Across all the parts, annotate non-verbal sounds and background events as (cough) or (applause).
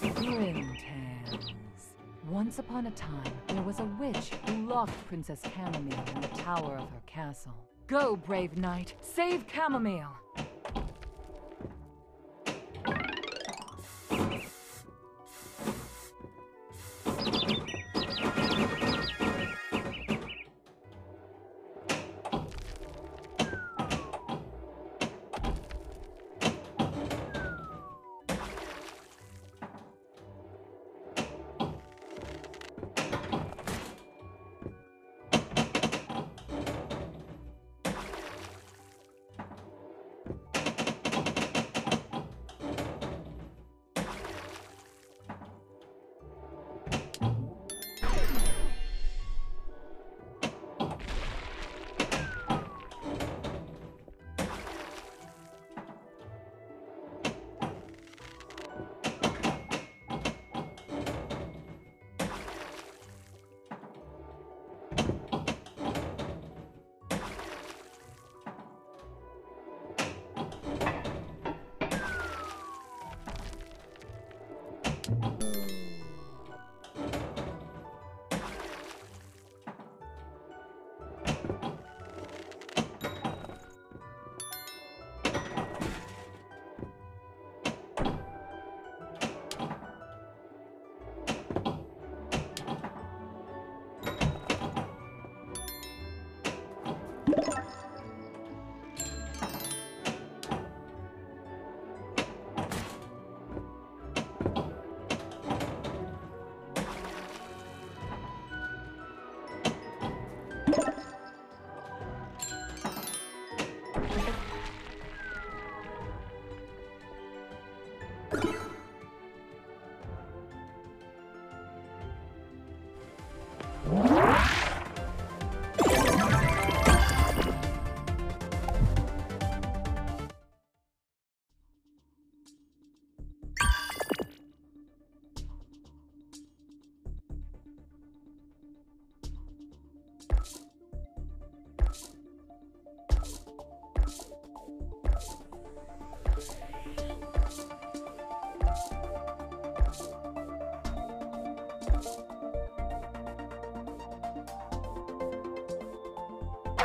Grimm tales. Once upon a time, there was a witch who locked Princess Chamomile in the tower of her castle. Go, brave knight, save Chamomile!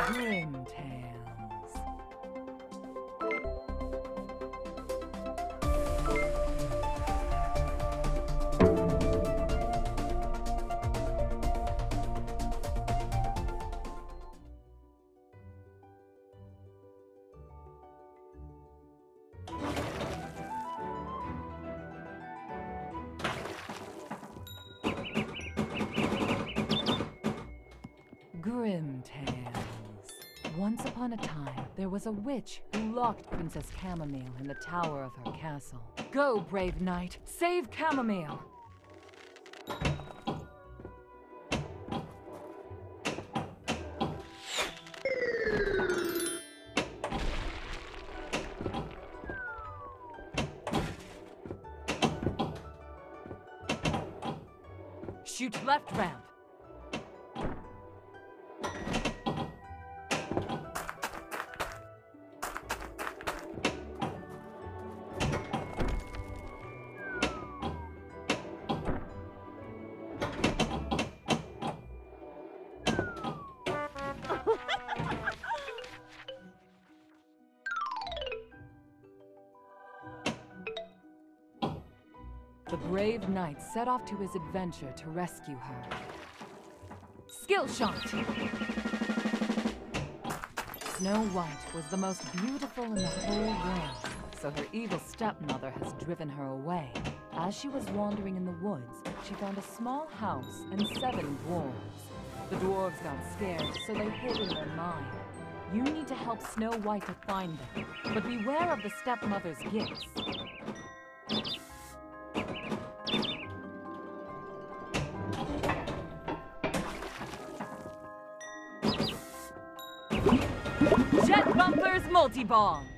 Grimm tales. Once upon a time, there was a witch who locked Princess Chamomile in the tower of her castle. Go, brave knight, save Chamomile! Shoot left ramp. The brave knight set off to his adventure to rescue her. Skill shot! Snow White was the most beautiful in the whole world, so her evil stepmother has driven her away. As she was wandering in the woods, she found a small house and seven dwarves. The dwarves got scared, so they hid in their mine. You need to help Snow White to find them, but beware of the stepmother's gifts. Bumpers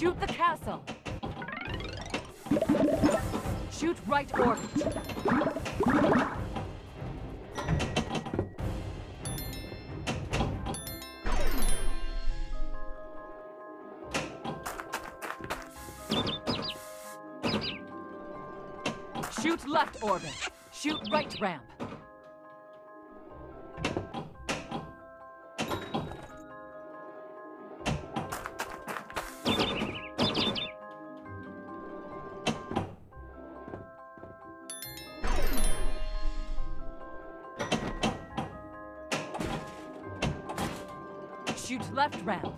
Shoot the castle! Shoot right orbit! Shoot left orbit! Shoot right ramp! Shoot left ramp.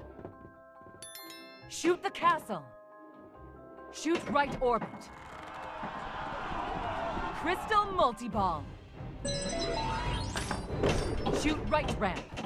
Shoot the castle. Shoot right orbit. Crystal multi-ball. Shoot right ramp.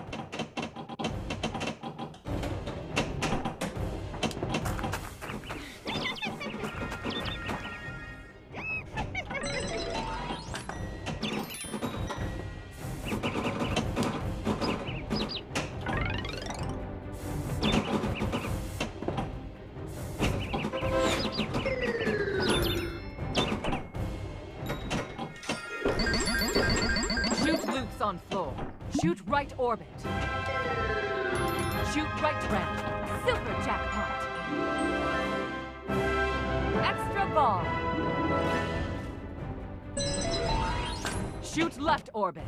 On floor. Shoot right orbit. Shoot right ramp. Super jackpot. Extra ball. Shoot left orbit.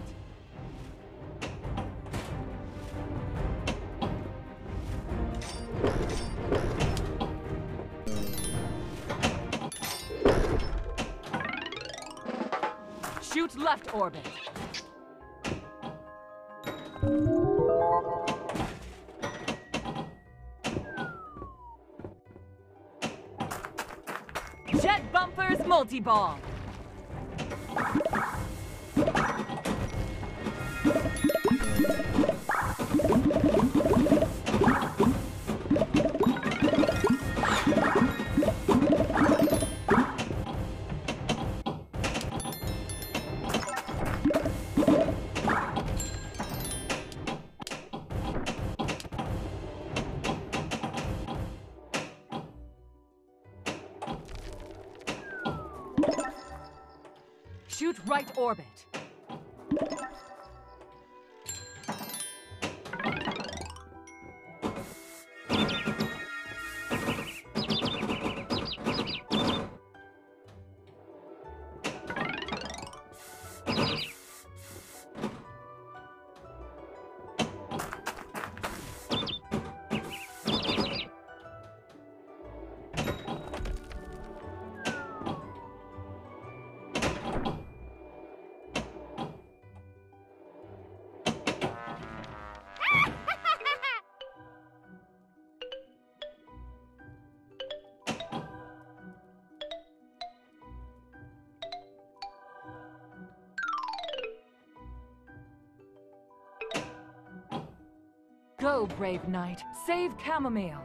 Shoot left orbit. Bumpers Multi-Ball. Shoot right orbit. Brave knight. Save Chamomile.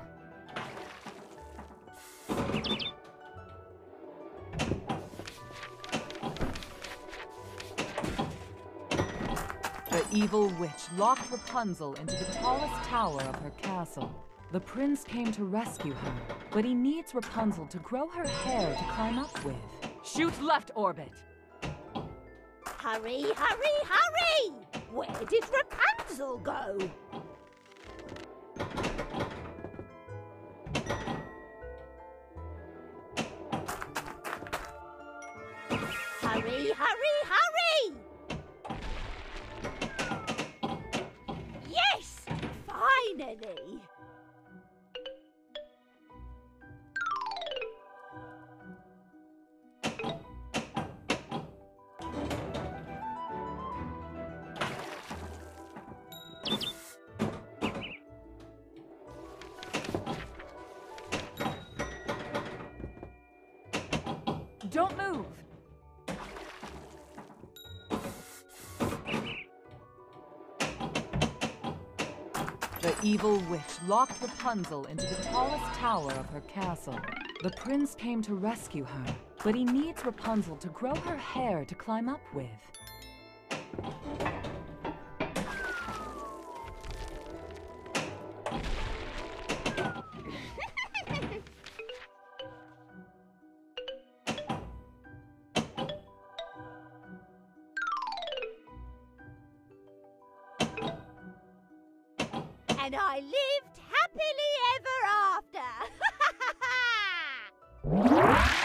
The evil witch locked Rapunzel into the tallest tower of her castle. The prince came to rescue her, but he needs Rapunzel to grow her hair to climb up with. Shoot left orbit. Hurry, hurry, hurry! Where did Rapunzel go? Hurry, hurry! The evil witch locked Rapunzel into the tallest tower of her castle. The prince came to rescue her, but he needs Rapunzel to grow her hair to climb up with. and I lived happily ever after. (laughs)